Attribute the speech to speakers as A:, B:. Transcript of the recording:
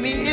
A: me